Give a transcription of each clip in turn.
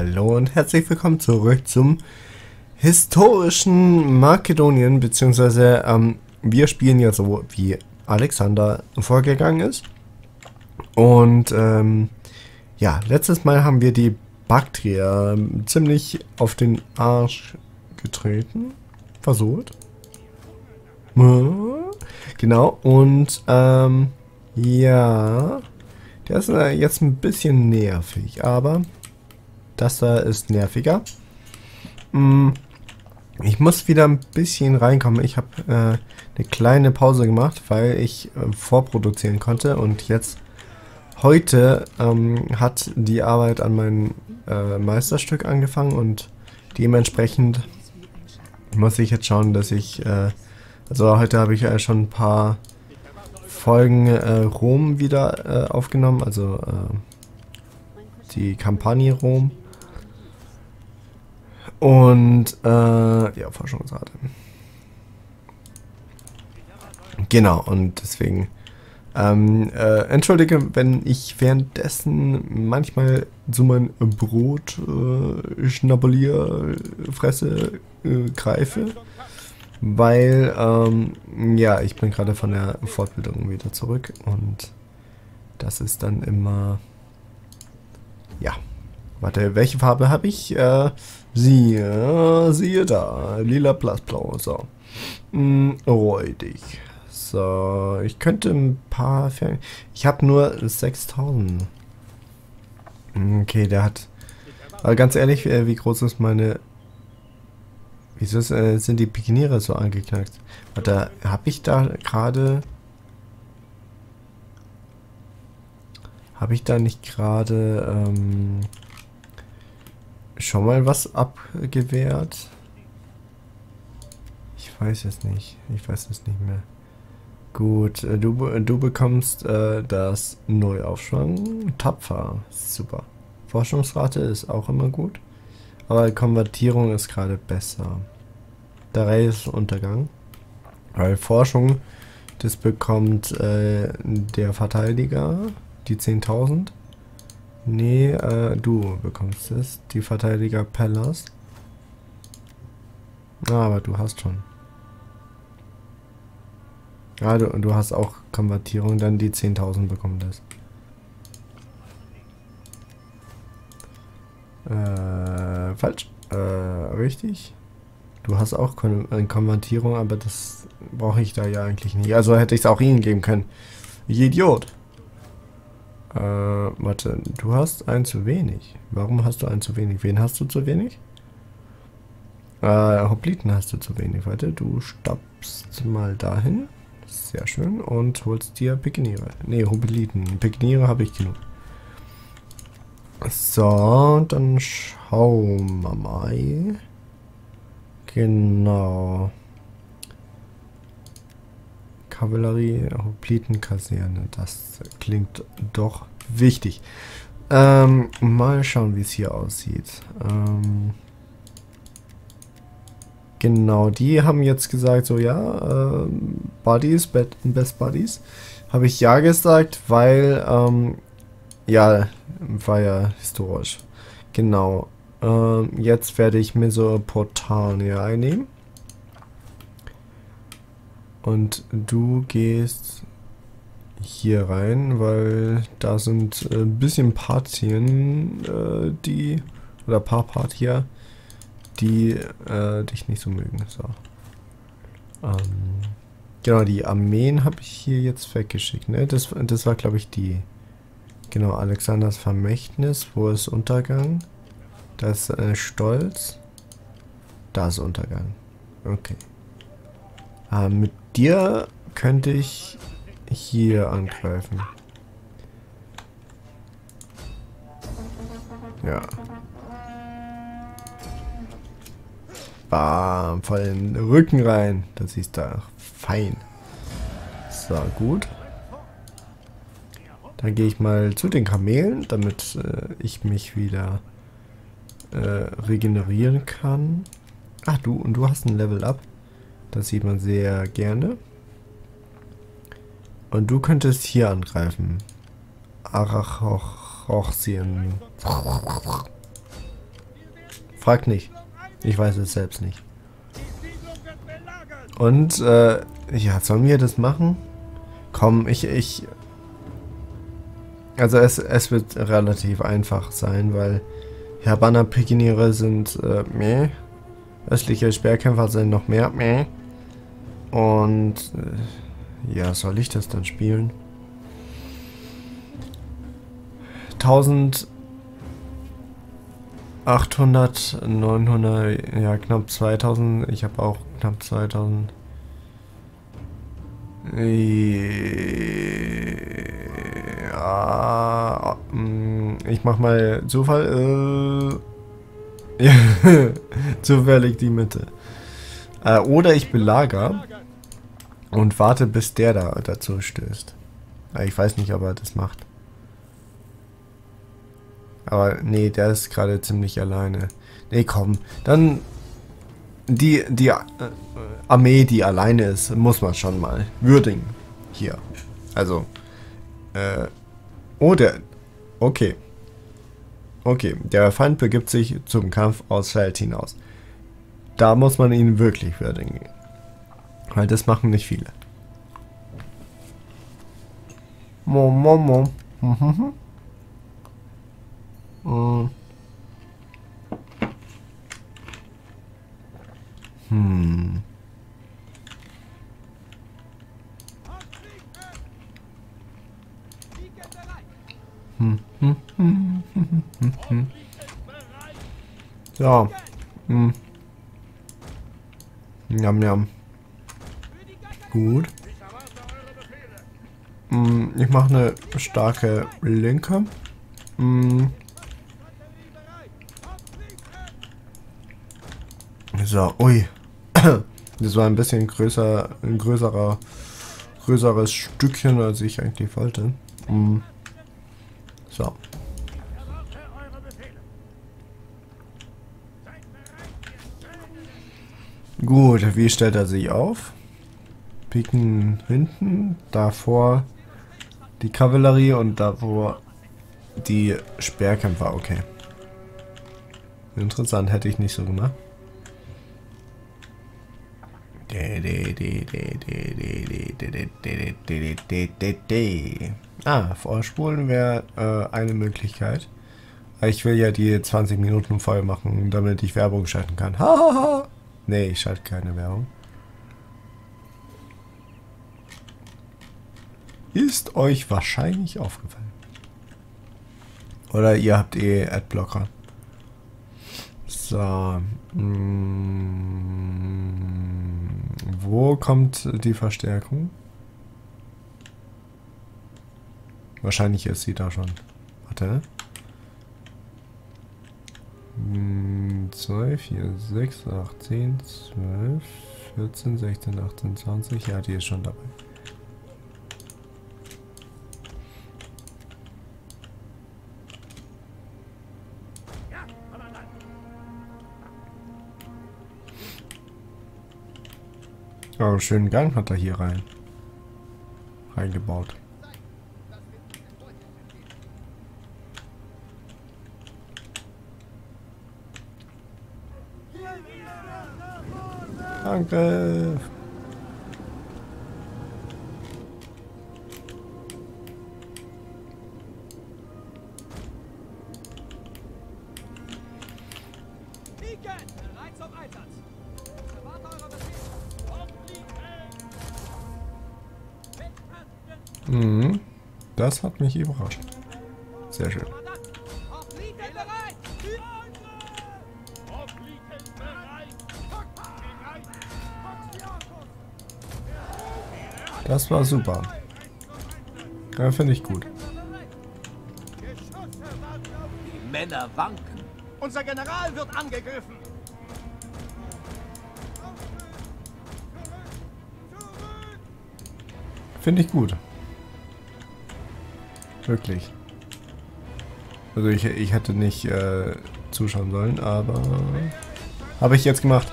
Hallo und herzlich willkommen zurück zum historischen Makedonien, beziehungsweise ähm, wir spielen ja so, wie Alexander vorgegangen ist. Und ähm, ja, letztes Mal haben wir die Baktrier ziemlich auf den Arsch getreten, versucht. Genau, und ähm, ja, der ist äh, jetzt ein bisschen nervig, aber das da ist nerviger. Mm, ich muss wieder ein bisschen reinkommen. Ich habe äh, eine kleine Pause gemacht, weil ich äh, vorproduzieren konnte und jetzt heute ähm, hat die Arbeit an meinem äh, Meisterstück angefangen und dementsprechend muss ich jetzt schauen, dass ich, äh, also heute habe ich schon ein paar Folgen äh, Rom wieder äh, aufgenommen, also die Kampagne Rom und, äh, ja, Forschungsrate. Genau, und deswegen, ähm, äh, entschuldige, wenn ich währenddessen manchmal so mein Brot äh, schnabulier, fresse, äh, greife. Weil, ähm, ja, ich bin gerade von der Fortbildung wieder zurück und das ist dann immer, ja. Warte, welche Farbe habe ich? Äh, Siehe, siehe da, lila Blattblau, so. Mm, räudig. So, ich könnte ein paar... Ich habe nur 6000. Okay, der hat... Aber ganz ehrlich, äh, wie groß ist meine... Wieso ist, äh, sind die Pikiniere so angeknackt? Warte, habe ich da gerade... Habe ich da nicht gerade... Ähm schon mal was abgewehrt? Ich weiß es nicht. Ich weiß es nicht mehr. Gut, äh, du, du bekommst äh, das Neuaufschwung. Tapfer. Super. Forschungsrate ist auch immer gut. Aber Konvertierung ist gerade besser. Der Untergang. Weil Forschung, das bekommt äh, der Verteidiger, die 10.000. Nee, äh, du bekommst es. Die Verteidiger Pellas. Ah, aber du hast schon. Ja, du, du hast auch Konvertierung, dann die 10.000 bekommen das. Äh, falsch. Äh, richtig. Du hast auch Kon eine Konvertierung, aber das brauche ich da ja eigentlich nicht. Also hätte ich es auch ihnen geben können. Ich Idiot. Äh, warte, du hast einen zu wenig. Warum hast du einen zu wenig? Wen hast du zu wenig? Äh, Hopliten hast du zu wenig. Warte, du stapfst mal dahin. Sehr schön. Und holst dir Pikeniere. Ne, Hopliten. Pikeniere habe ich genug. So, dann schauen wir mal. Genau. Kavallerie, Hoplitenkaserne. Das klingt doch wichtig. Ähm, mal schauen, wie es hier aussieht. Ähm, genau, die haben jetzt gesagt, so ja, äh, Buddies, Best Buddies. Habe ich ja gesagt, weil, ähm, ja, war ja historisch. Genau. Ähm, jetzt werde ich Mesopotamia einnehmen. Und du gehst hier rein, weil da sind ein äh, bisschen Partien, äh, die, oder paar Partier, die äh, dich nicht so mögen. So. Ähm, genau, die Armeen habe ich hier jetzt weggeschickt. Ne? Das, das war, glaube ich, die. Genau, Alexanders Vermächtnis. Wo ist Untergang? Da ist äh, Stolz. Da ist Untergang. Okay. Ah, mit dir könnte ich hier angreifen. Ja. Bam, voll in den Rücken rein. Das ist da fein. So, gut. Dann gehe ich mal zu den Kamelen, damit äh, ich mich wieder äh, regenerieren kann. Ach, du, und du hast ein Level Up. Das sieht man sehr gerne. Und du könntest hier angreifen. Arachochien. Frag nicht. Ich weiß es selbst nicht. Und, äh, ja, sollen wir das machen? Komm, ich, ich... Also es, es wird relativ einfach sein, weil Habanna Pikiniere sind, äh, meh. Östliche Speerkämpfer sind noch mehr, meh. Und, äh, ja, soll ich das dann spielen? 1800, 900, ja knapp 2000. Ich habe auch knapp 2000. Ja, ich mach mal Zufall. Äh, zufällig die Mitte. Äh, oder ich belager und warte, bis der da dazu stößt. Äh, ich weiß nicht, ob er das macht. Aber nee, der ist gerade ziemlich alleine. Nee, komm. Dann die, die äh, Armee, die alleine ist, muss man schon mal würdigen. Hier. Also. Äh. Oh, der. Okay. Okay, der Feind begibt sich zum Kampf aus Feld hinaus. Da muss man ihn wirklich würdigen. Weil das machen nicht viele. Mo, mo, mo. Mhm. Mhm. Hm. Hm, hm, hm, hm, hm, hm. So. Hm. Jam, jam. Gut. Hm, ich mache eine starke Linke. Hm. So, ui. Das war ein bisschen größer, ein größerer, größeres Stückchen, als ich eigentlich wollte. Hm. So. Gut, wie stellt er sich auf? Piken hinten, davor die Kavallerie und davor die Speerkämpfer, okay. Interessant, hätte ich nicht so gemacht. Ah, vorspulen wäre äh, eine Möglichkeit. Ich will ja die 20 Minuten voll machen, damit ich Werbung schalten kann. Hahaha. nee, ich schalte keine Werbung. Ist euch wahrscheinlich aufgefallen. Oder ihr habt eh Adblocker. So. Mm, wo kommt die Verstärkung? Wahrscheinlich ist sie da schon. Warte. 2, 4, 6, 8, 10, 12, 14, 16, 18, 20. Ja, die ist schon dabei. Oh, einen schönen Gang hat er hier rein. Reingebaut. Danke. Das hat mich überrascht. Sehr schön. Das war super. Ja, finde ich gut. Die Männer wanken. Unser General wird angegriffen. Finde ich gut. Wirklich. Also ich, ich hätte nicht äh, zuschauen sollen, aber habe ich jetzt gemacht.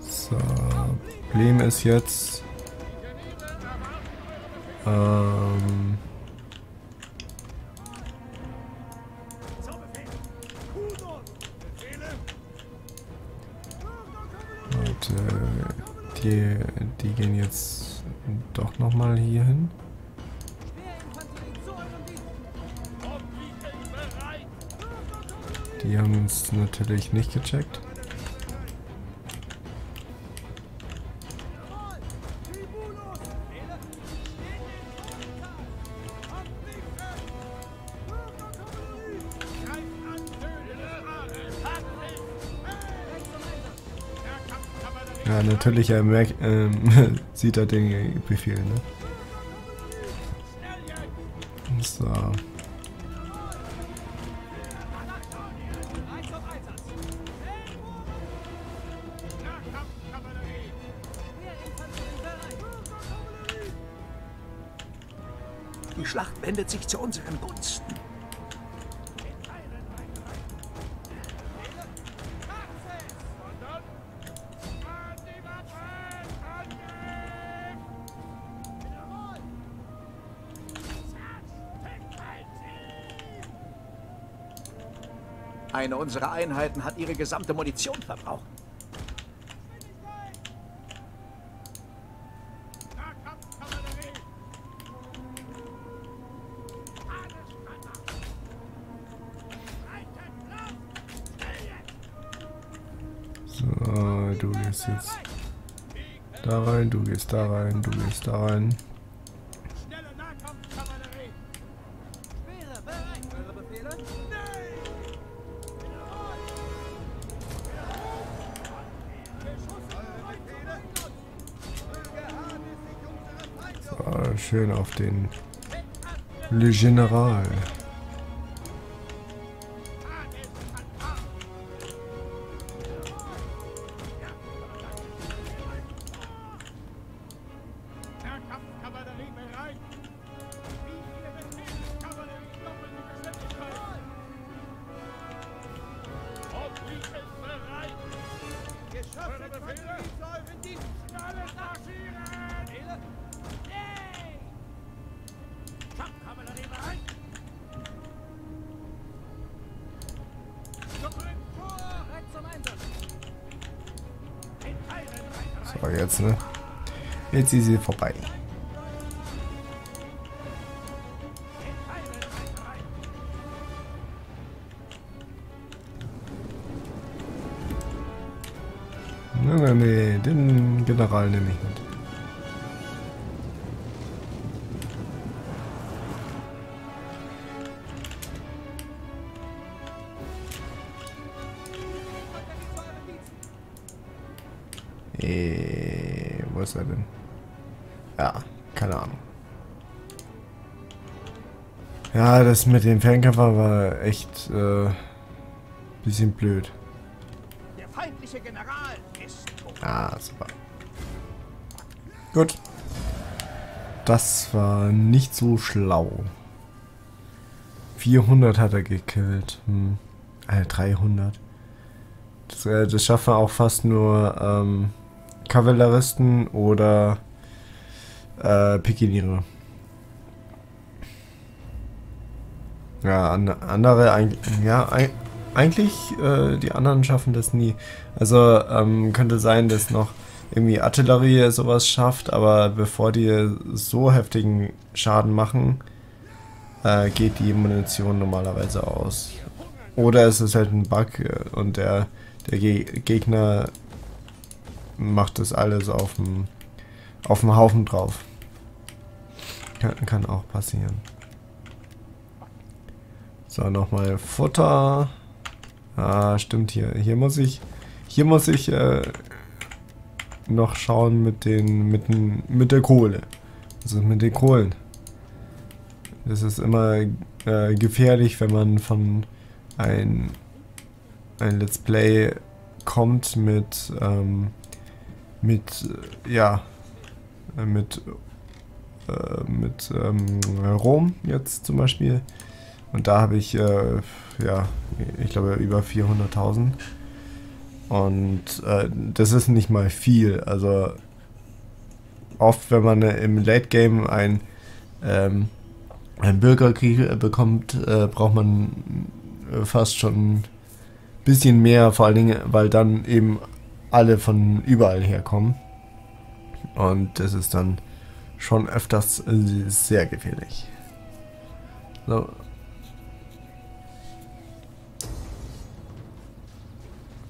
So, Problem ist jetzt... Ähm... doch nochmal hier hin. Die haben uns natürlich nicht gecheckt. Ja, natürlich er merkt, ähm, sieht er den Befehl, ne? Eine unserer Einheiten hat ihre gesamte Munition verbraucht. So, du gehst jetzt da rein, du gehst da rein, du gehst da rein. Auf den Le General. Ist sie vorbei. Nee, nee, den General nehme ich mit. Äh, wo ist er denn? Ja, keine Ahnung. Ja, das mit dem Fernkämpfer war echt äh, bisschen blöd. Der feindliche General ist tot. Ah, super. Gut. Das war nicht so schlau. 400 hat er gekillt. Hm. Äh, 300. Das, äh, das schaffen auch fast nur ähm, Kavalleristen oder äh, Pikiniere. Ja, an, andere eigentlich. Ja, ein, eigentlich, äh, die anderen schaffen das nie. Also ähm, könnte sein, dass noch irgendwie Artillerie sowas schafft, aber bevor die so heftigen Schaden machen, äh, geht die Munition normalerweise aus. Oder es ist halt ein Bug und der, der Ge Gegner macht das alles auf dem auf dem Haufen drauf. Kann, kann auch passieren. So, nochmal Futter. Ah, stimmt hier. Hier muss ich, hier muss ich äh, noch schauen mit den, mit den, mit der Kohle. Also mit den Kohlen. Das ist immer äh, gefährlich, wenn man von ein, ein Let's Play kommt mit, ähm, mit, äh, ja, mit, äh, mit ähm, Rom jetzt zum Beispiel. Und da habe ich, äh, ja, ich glaube über 400.000. Und äh, das ist nicht mal viel. Also oft, wenn man im Late Game ein, ähm, einen Bürgerkrieg bekommt, äh, braucht man äh, fast schon ein bisschen mehr, vor allen Dingen, weil dann eben alle von überall herkommen. Und das ist dann schon öfters sehr gefährlich. So.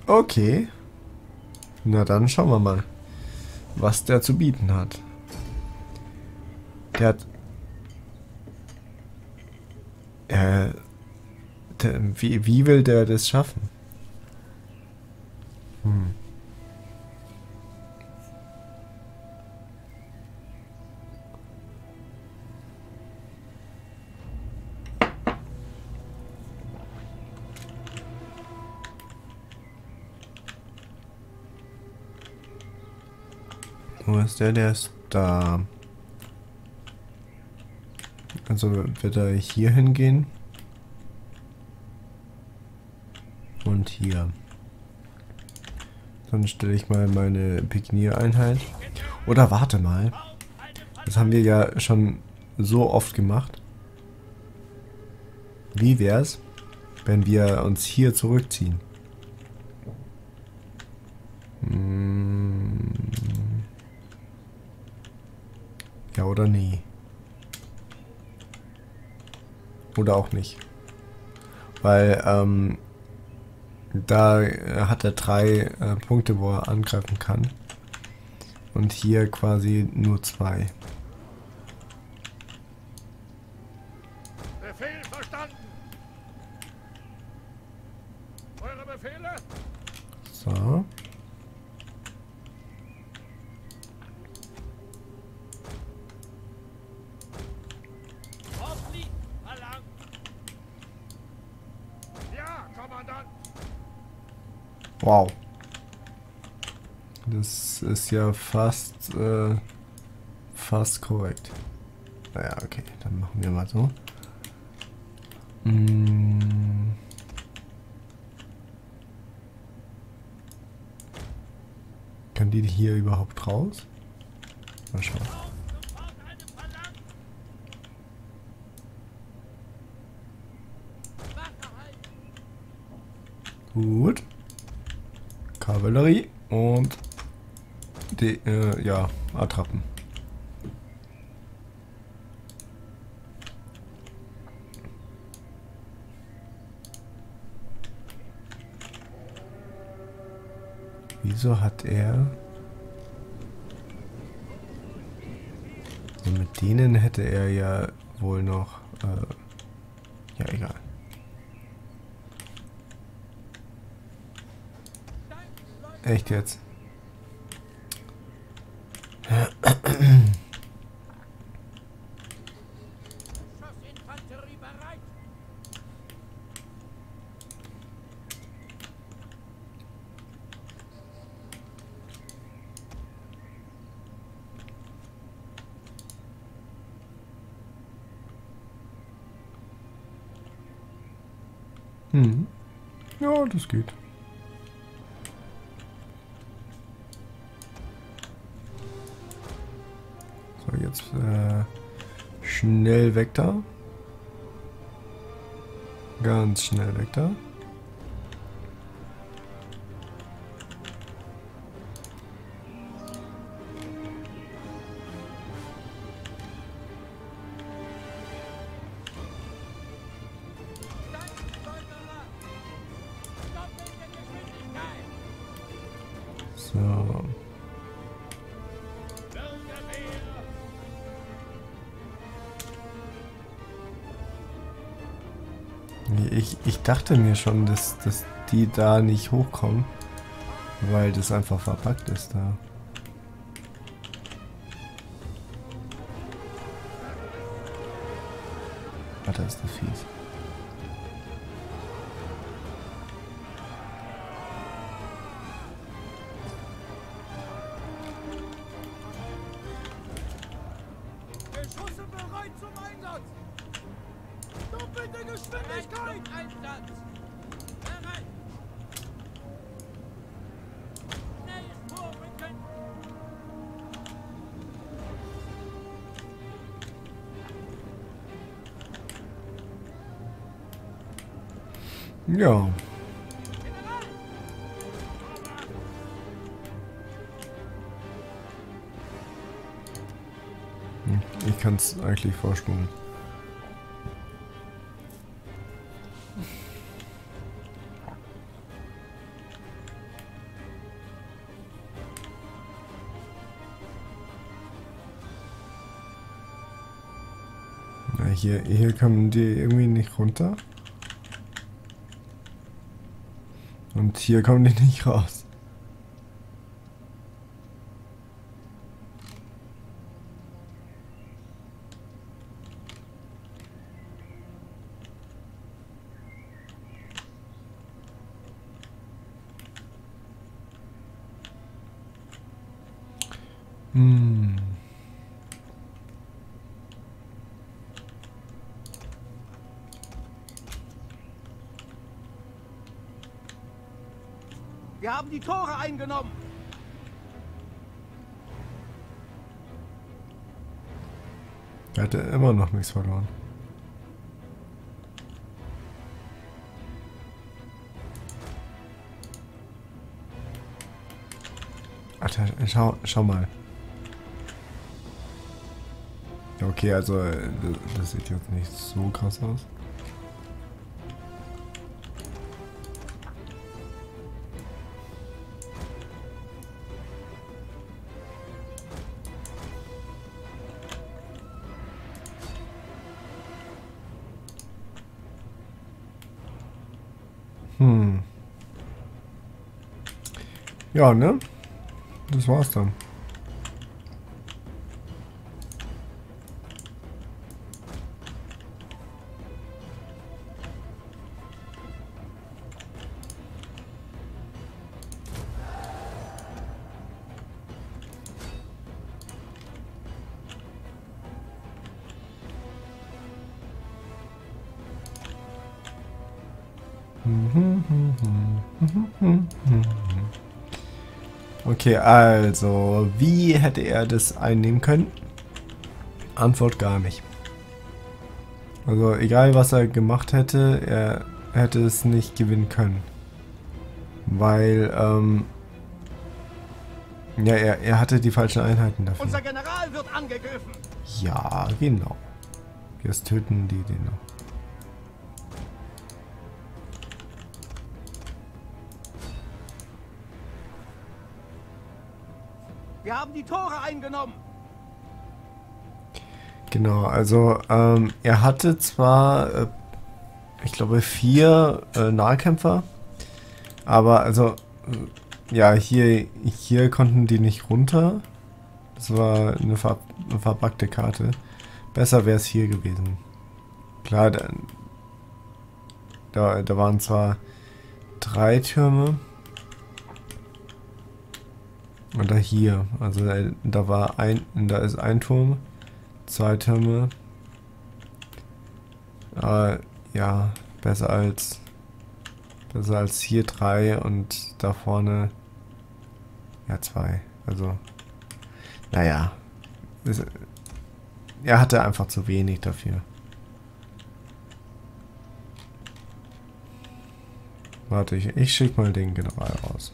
Okay. Na dann schauen wir mal, was der zu bieten hat. Der hat... Äh, der, wie, wie will der das schaffen? Ist der? Der ist da. Also wird er hier hingehen. Und hier. Dann stelle ich mal meine Piknier-Einheit. Oder warte mal. Das haben wir ja schon so oft gemacht. Wie wär's, wenn wir uns hier zurückziehen? Oder nee? Oder auch nicht. Weil, ähm, da hat er drei äh, Punkte, wo er angreifen kann. Und hier quasi nur zwei. Befehl verstanden. Eure Befehle? So. Wow. Das ist ja fast, äh, fast korrekt. Naja, okay, dann machen wir mal so. Hm. Kann die hier überhaupt raus? Mal schauen. Gut. Kavallerie und die, äh, ja, Attrappen. Wieso hat er... Mit denen hätte er ja wohl noch... Äh, ja, egal. Echt jetzt? Hm. Ja, das geht. Jetzt äh, schnell weg da. Ganz schnell weg da. Dachte mir schon, dass, dass die da nicht hochkommen, weil das einfach verpackt ist da. Da ist der Fies. Ich kann es eigentlich vorspulen. hier, hier kommen die irgendwie nicht runter. Und hier kommen die nicht raus. Hm. Wir haben die Tore eingenommen. Er hatte immer noch nichts verloren. Alter, schau, schau mal. Ja, okay, also äh, das sieht jetzt nicht so krass aus. Hm. Ja, ne? Das war's dann. Okay, also, wie hätte er das einnehmen können? Antwort gar nicht. Also, egal was er gemacht hätte, er hätte es nicht gewinnen können. Weil, ähm, ja, er, er hatte die falschen Einheiten dafür. Unser General wird angegriffen. Ja, genau. Jetzt töten die den noch. Wir haben die Tore eingenommen. Genau, also ähm, er hatte zwar, äh, ich glaube, vier äh, Nahkämpfer, aber also, äh, ja, hier, hier konnten die nicht runter. Das war eine, ver eine verpackte Karte. Besser wäre es hier gewesen. Klar, da, da, da waren zwar drei Türme, oder hier. Also da war ein, da ist ein Turm, zwei Türme. Aber ja, besser als besser als hier drei und da vorne ja zwei. Also naja, ist, er hatte einfach zu wenig dafür. Warte, ich, ich schicke mal den General raus.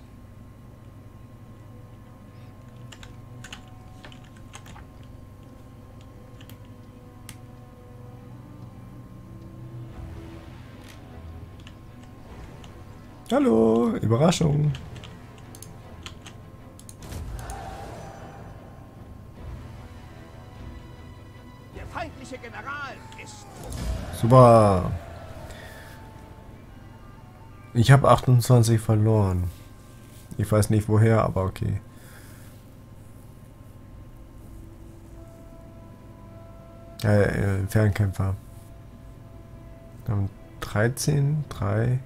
Hallo, Überraschung. Der feindliche General ist Super. Ich habe 28 verloren. Ich weiß nicht woher, aber okay. Äh, Fernkämpfer. Dann 13, 3,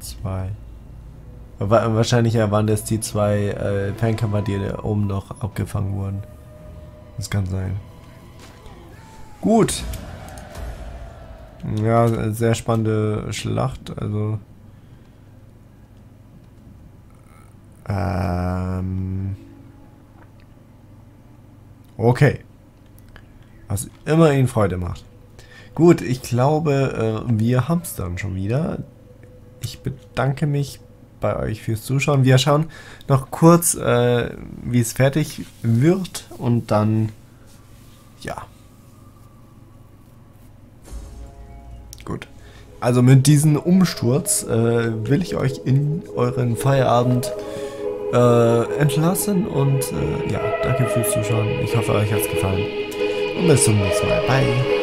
zwei. Wahrscheinlich waren das die zwei äh, Fernkämpfer, die da oben noch abgefangen wurden. Das kann sein. Gut. Ja, sehr spannende Schlacht. Also. Ähm. Okay. Was immer ihnen Freude macht. Gut, ich glaube, äh, wir haben es dann schon wieder ich bedanke mich bei euch fürs Zuschauen. Wir schauen noch kurz, äh, wie es fertig wird und dann, ja. Gut. Also mit diesem Umsturz äh, will ich euch in euren Feierabend äh, entlassen und äh, ja, danke fürs Zuschauen. Ich hoffe, euch hat es gefallen. Und bis zum nächsten Mal. Bye.